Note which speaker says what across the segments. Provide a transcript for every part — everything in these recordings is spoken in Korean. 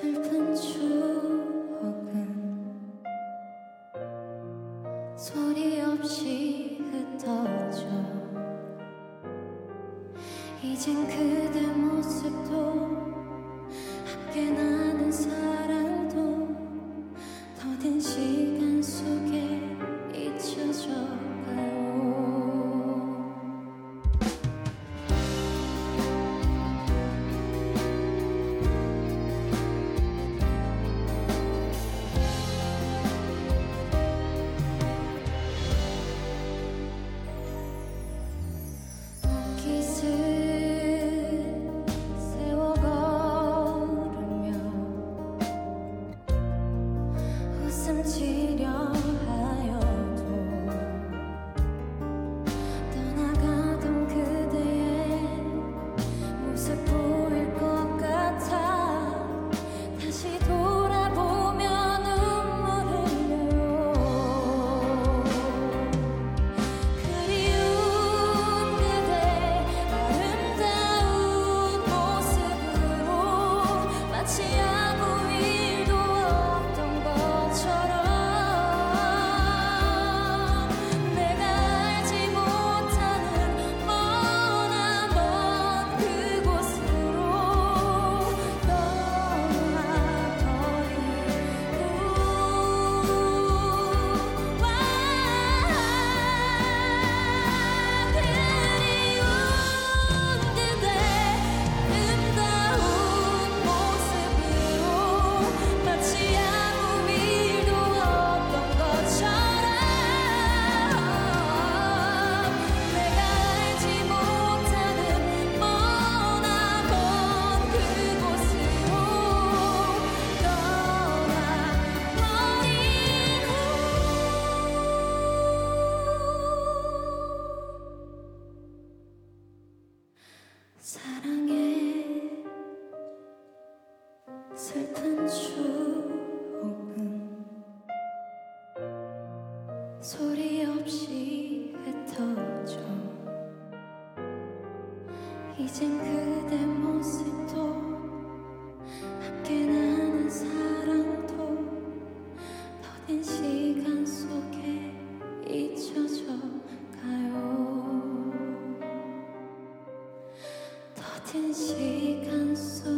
Speaker 1: 슬픈 추억은 소리 없이 흩어져. 이젠 그대 모습도 함께 나 슬픈 추억은 소리 없이 흩어져. 이젠 그대 모습도 함께 나는 사랑도 더딘 시간 속에 잊혀져 가요. 더딘 시간 속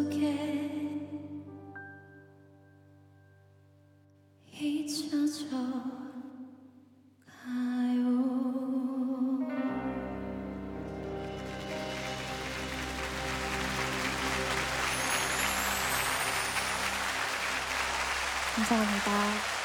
Speaker 2: 감사합니다.